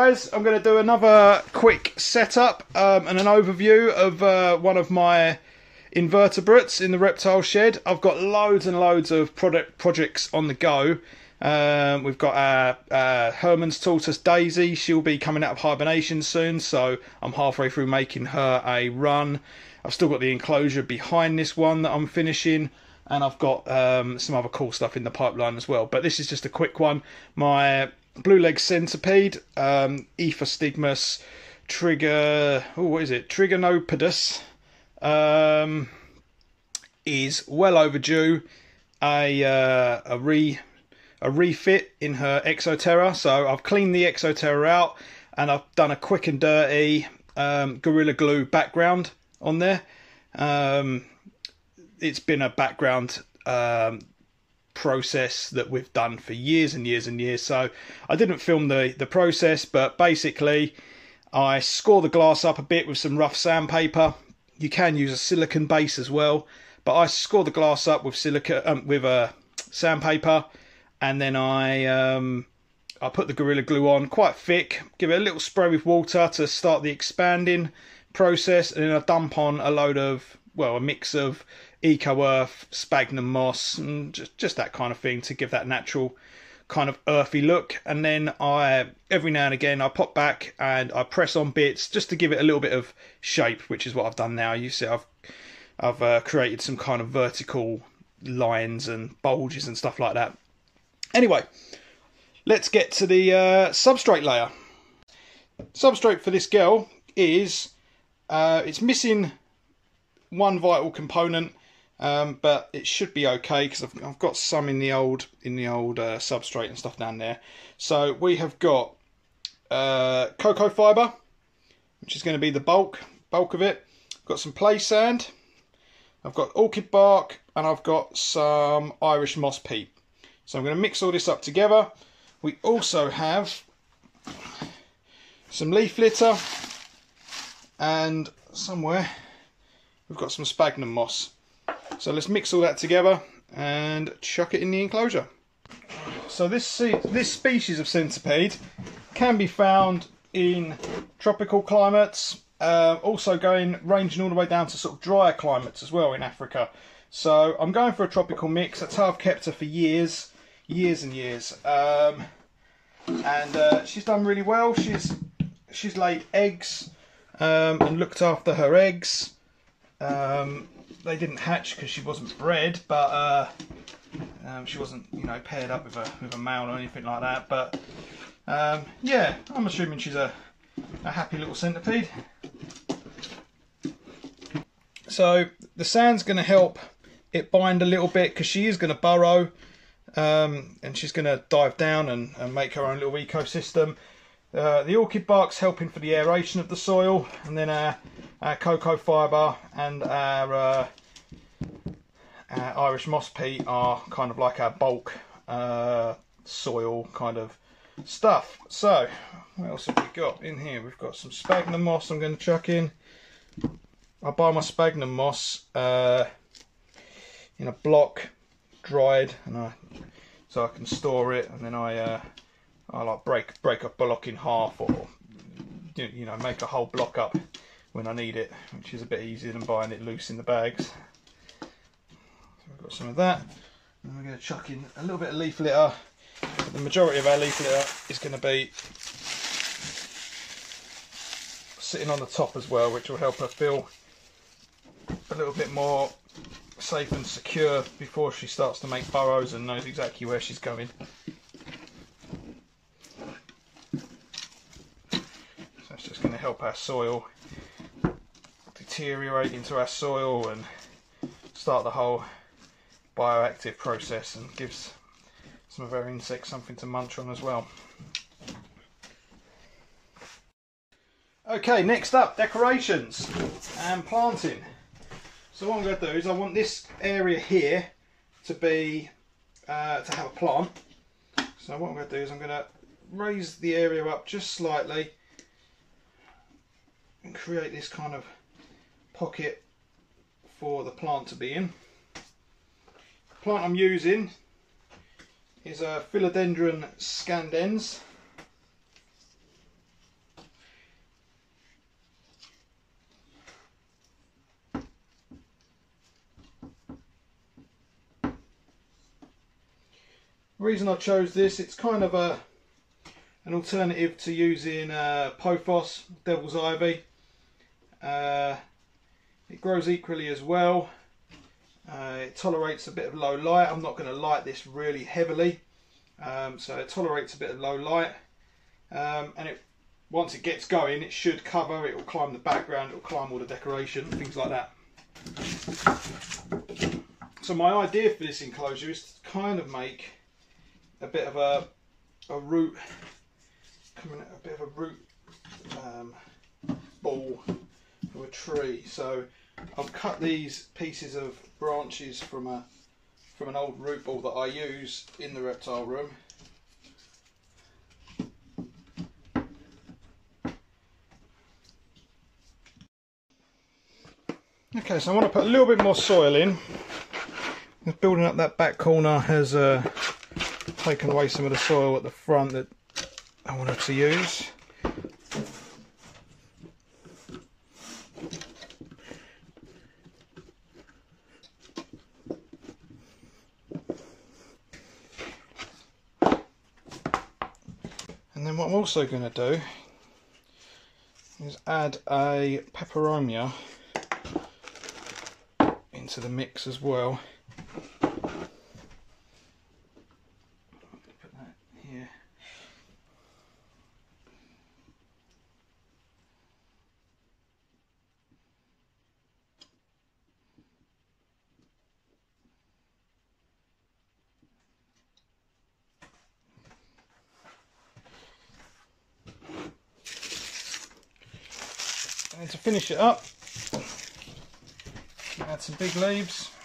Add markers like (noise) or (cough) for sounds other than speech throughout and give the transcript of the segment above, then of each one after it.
guys, I'm going to do another quick setup um, and an overview of uh, one of my invertebrates in the reptile shed. I've got loads and loads of product projects on the go. Um, we've got our, uh, Hermann's tortoise Daisy. She'll be coming out of hibernation soon, so I'm halfway through making her a run. I've still got the enclosure behind this one that I'm finishing, and I've got um, some other cool stuff in the pipeline as well. But this is just a quick one. My blue leg centipede, um, Ethmostigmus trigger. Oh, what is it? Trigonopodus. Um, is well overdue a uh, a re a refit in her Exoterra. So I've cleaned the Exoterra out and I've done a quick and dirty um, Gorilla Glue background on there. Um, it's been a background um, process that we've done for years and years and years. So I didn't film the, the process, but basically I score the glass up a bit with some rough sandpaper. You can use a silicon base as well, but I score the glass up with silica um, with a sandpaper, and then I um, I put the Gorilla Glue on quite thick, give it a little spray with water to start the expanding process, and then I dump on a load of well a mix of eco earth, sphagnum moss, and just, just that kind of thing to give that natural kind of earthy look. And then I every now and again I pop back and I press on bits just to give it a little bit of shape, which is what I've done now. You see, I've I've uh, created some kind of vertical lines and bulges and stuff like that. Anyway, let's get to the uh, substrate layer. Substrate for this girl is uh, it's missing one vital component um, but it should be okay because I've, I've, got some in the old in the old uh, substrate and stuff down there. So we have got uh, cocoa fibre, which is going to be the bulk bulk of it. I've got some play sand. I've got orchid bark and I've got some Irish moss peat. So I'm going to mix all this up together. We also have some leaf litter and somewhere we've got some sphagnum moss. So let's mix all that together and chuck it in the enclosure. So this this species of centipede can be found in tropical climates, uh, also going ranging all the way down to sort of drier climates as well in Africa. So I'm going for a tropical mix. That's how I've kept her for years, years and years. Um, and uh, she's done really well. She's she's laid eggs um, and looked after her eggs. Um, they didn't hatch because she wasn't bred, but uh, um, she wasn't, you know, paired up with a with a male or anything like that. But um, yeah, I'm assuming she's a a happy little centipede. So the sand's going to help it bind a little bit because she is going to burrow um, and she's going to dive down and, and, make her own little ecosystem. Uh, the orchid bark's helping for the aeration of the soil and then our, our cocoa fibre and our uh, uh, Irish moss peat are kind of like our bulk uh, soil kind of stuff. So, what else have we got in here? We've got some sphagnum moss I'm going to chuck in. I buy my sphagnum moss uh, in a block, dried, and I so I can store it, and then I uh, I like break break a block in half, or you know make a whole block up when I need it, which is a bit easier than buying it loose in the bags So we've got some of that. And we're going to chuck in a little bit of leaf litter. The majority of our leaf litter is going to be sitting on the top as well, which will help her feel a little bit more safe and secure before she starts to make burrows and knows exactly where she's going. So that's just going to help our soil deteriorate into our soil and start the whole bioactive process and gives some of our insects something to munch on as well. Okay, next up, decorations and planting. So what I'm going to do is I want this area here to be, uh, to have a plant. So what I'm going to do is I'm going to raise the area up just slightly and create this kind of pocket for the plant to be in. The plant I'm using is a Philodendron scandens. The reason I chose this, it's kind of a an alternative to using uh, Pothos, Devil's Ivy. Uh, it grows equally as well. Uh, it tolerates a bit of low light. I'm not going to light this really heavily. Um, so it tolerates a bit of low light. Um, and it once it gets going, it should cover, it will climb the background, it will climb all the decoration, things like that. So my idea for this enclosure is to kind of make a bit of a, a root, coming a bit of a root um, tree. So I've cut these pieces of branches from a from an old root ball that I use in the reptile room. Okay, so I want to put a little bit more soil in. Building up that back corner has uh, taken away some of the soil at the front that I wanted to use. Also going to do is add a peperomia into the mix as well. And to finish it up, add some big leaves.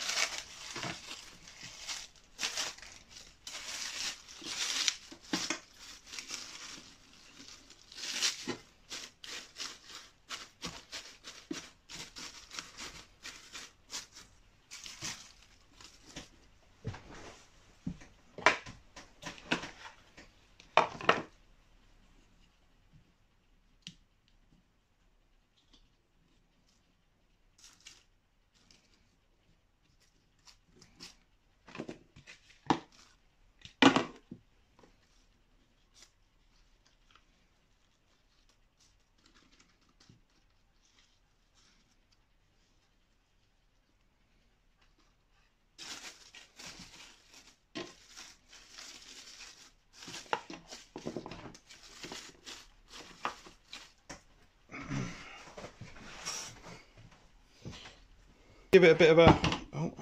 Give it a bit of a oh,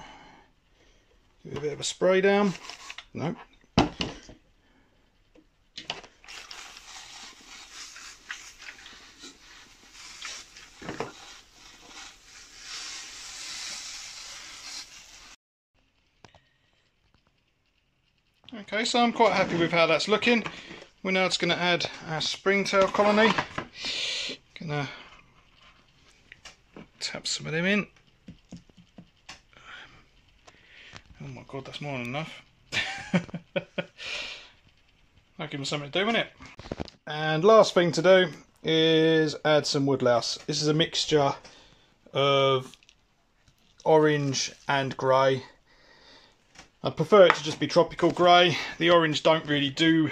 give it a bit of a spray down. No. Okay, so I'm quite happy with how that's looking. We're now just going to add our springtail colony. Gonna tap some of them in. Oh my god, that's more than enough. (laughs) I'll give them something to do, innit? And last thing to do is add some woodlouse. This is a mixture of orange and grey. I prefer it to just be tropical grey. The orange don't really do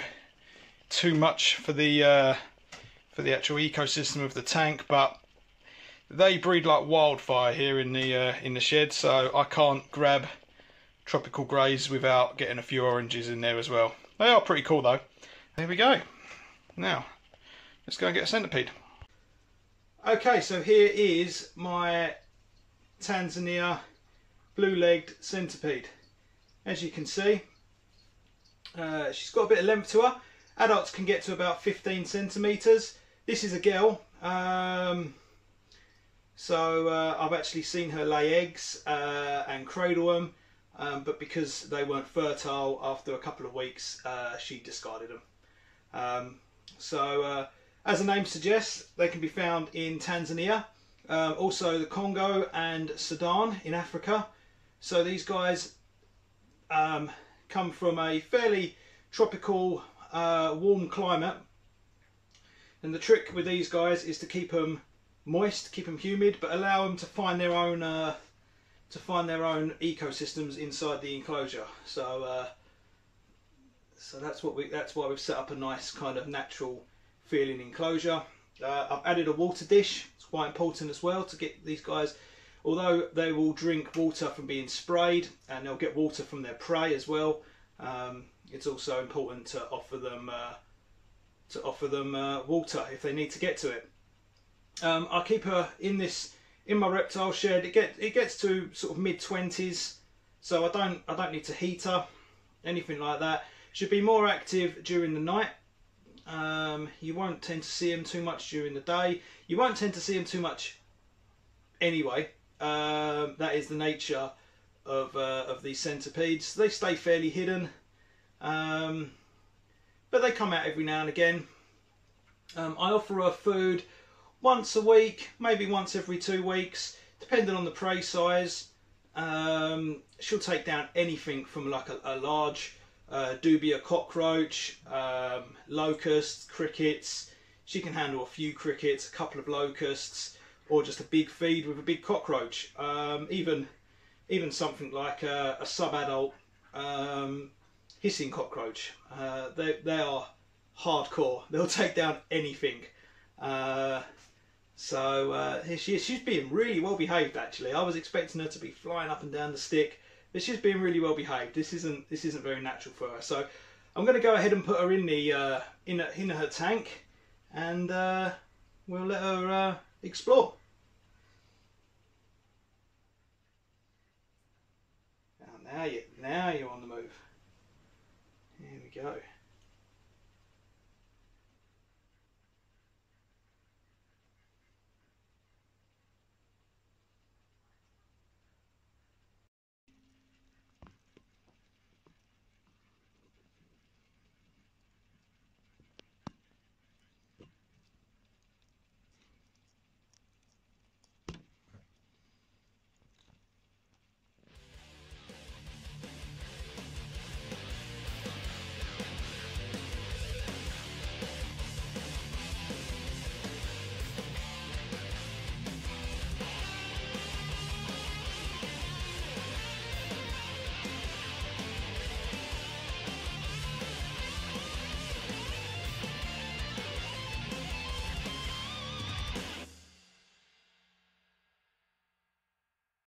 too much for the uh, for the actual ecosystem of the tank, but they breed like wildfire here in the uh, in the shed, so I can't grab tropical greys without getting a few oranges in there as well. They are pretty cool though. There we go. Now, let's go and get a centipede. Okay, so here is my Tanzania blue-legged centipede. As you can see, uh, she's got a bit of length to her. Adults can get to about 15 centimetres. This is a girl. Um, so uh, I've actually seen her lay eggs uh, and cradle them. Um, but because they weren't fertile after a couple of weeks, uh, she discarded them. Um, so, uh, as the name suggests, they can be found in Tanzania, um, also the Congo and Sudan in Africa. So these guys um, come from a fairly tropical, uh, warm climate. And the trick with these guys is to keep them moist, keep them humid, but allow them to find their own uh, to find their own ecosystems inside the enclosure. So uh, So that's what we. That's why we've set up a nice kind of natural feeling enclosure. Uh, I've added a water dish. It's quite important as well to get these guys. Although they will drink water from being sprayed, and they'll get water from their prey as well. Um, it's also important to offer them uh, to offer them uh, water if they need to get to it. Um, I keep her in this in my reptile shed. It get it gets to sort of mid twenties, so I don't I don't need to heat her, anything like that. Should be more active during the night. Um, you won't tend to see them too much during the day. You won't tend to see them too much anyway. Um, that is the nature of uh, of these centipedes. They stay fairly hidden, um, but they come out every now and again. Um, I offer a food once a week, maybe once every two weeks, depending on the prey size. Um, she'll take down anything from like a, a large uh, dubia cockroach, um, locusts, crickets. She can handle a few crickets, a couple of locusts, or just a big feed with a big cockroach. Um, even even something like a, a sub-adult um, hissing cockroach. Uh, they they are hardcore. (laughs) They'll take down anything. Uh, so uh, she, she's being really well behaved actually. I was expecting her to be flying up and down the stick, but she's being really well behaved. This isn't this isn't very natural for her. So I'm going to go ahead and put her in the uh, in, a, in her tank, and uh, we'll let her uh, explore. Now you now you're on the move. Here we go.